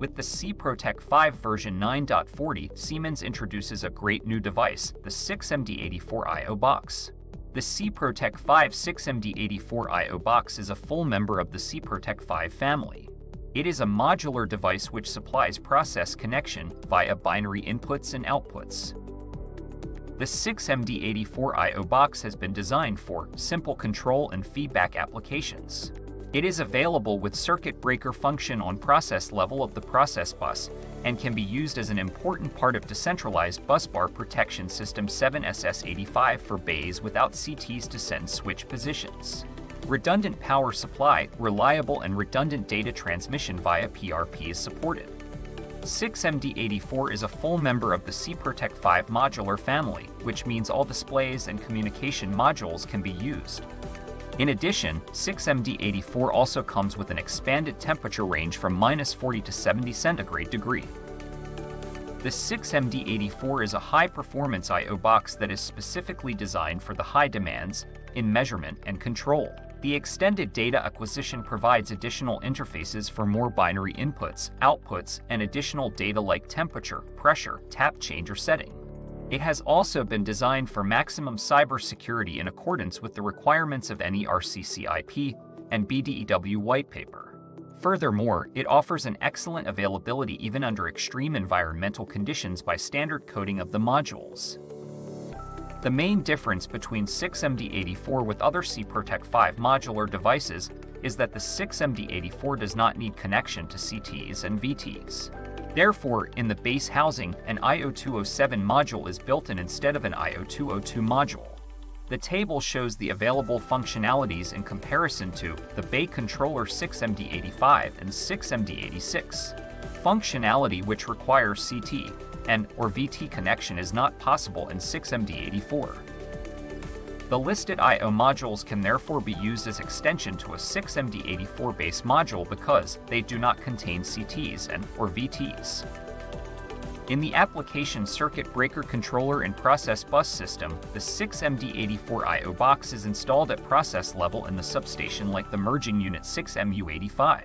With the SIPROTEC 5 version 9.40, Siemens introduces a great new device, the 6MD84IO box. The SIPROTEC 5 6MD84IO box is a full member of the SIPROTEC 5 family. It is a modular device which supplies process connection via binary inputs and outputs. The 6MD84IO box has been designed for simple control and feedback applications. It is available with circuit breaker function on process level of the process bus and can be used as an important part of decentralized busbar protection system 7SS85 for bays without CTs to send switch positions. Redundant power supply, reliable and redundant data transmission via PRP is supported. 6MD84 is a full member of the SIPROTEC 5 modular family, which means all displays and communication modules can be used. In addition, 6MD84 also comes with an expanded temperature range from minus 40 to 70 centigrade degree. The 6MD84 is a high-performance I.O. box that is specifically designed for the high demands in measurement and control. The extended data acquisition provides additional interfaces for more binary inputs, outputs, and additional data like temperature, pressure, tap change, or setting. It has also been designed for maximum cybersecurity in accordance with the requirements of NERC CIP and BDEW white paper. Furthermore, it offers an excellent availability even under extreme environmental conditions by standard coding of the modules. The main difference between 6MD84 with other SIPROTEC 5 modular devices is that the 6MD84 does not need connection to CTs and VTs. Therefore, in the base housing, an IO207 module is built in instead of an IO202 module. The table shows the available functionalities in comparison to the Bay Controller 6MD85 and 6MD86. Functionality which requires CT and or VT connection is not possible in 6MD84. The listed I.O. modules can therefore be used as extension to a 6MD84 base module because they do not contain CTs and or VTs. In the application circuit breaker controller and process bus system, the 6MD84 I.O. box is installed at process level in the substation like the merging unit 6MU85.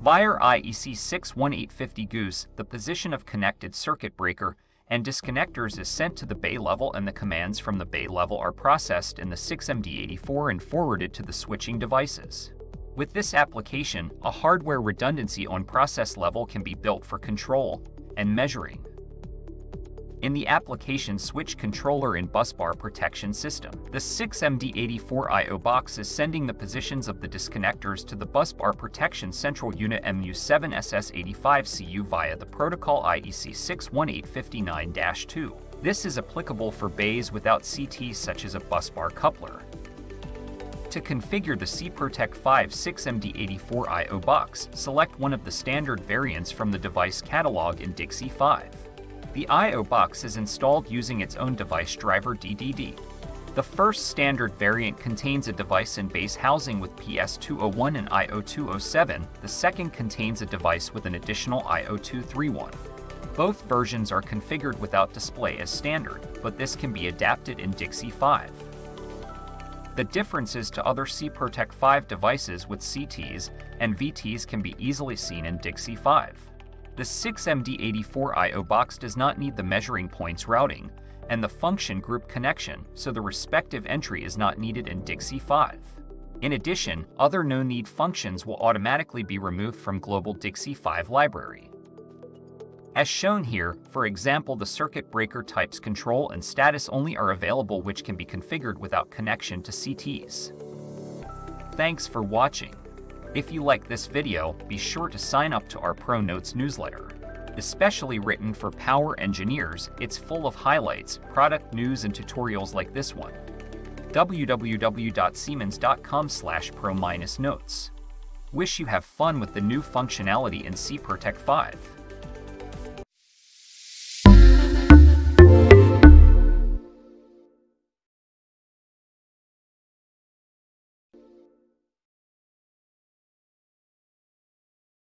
Via IEC 61850 Goose, the position of connected circuit breaker and disconnectors is sent to the bay level and the commands from the bay level are processed in the 6MD84 and forwarded to the switching devices. With this application, a hardware redundancy on process level can be built for control and measuring in the application switch controller and busbar protection system. The 6MD84IO box is sending the positions of the disconnectors to the busbar protection central unit MU7SS85CU via the protocol IEC 61850-9-2. This is applicable for bays without CTs such as a busbar coupler. To configure the SIPROTEC 5 6MD84IO box, select one of the standard variants from the device catalog in DIGSI 5. The I.O. box is installed using its own device driver DDD. The first standard variant contains a device in base housing with PS201 and IO207. The second contains a device with an additional IO231. Both versions are configured without display as standard, but this can be adapted in DIGSI 5. The differences to other SIPROTEC 5 devices with CTs and VTs can be easily seen in DIGSI 5. The 6MD84IO box does not need the measuring points routing and the function group connection, so the respective entry is not needed in DIGSI 5. In addition, other no-need functions will automatically be removed from Global DIGSI 5 library. As shown here, for example, the circuit breaker types control and status only are available which can be configured without connection to CTs. Thanks for watching. If you like this video, be sure to sign up to our Pro Notes newsletter. Especially written for power engineers, it's full of highlights, product news, and tutorials like this one. www.siemens.com slash pro-notes. Wish you have fun with the new functionality in SIPROTEC 5.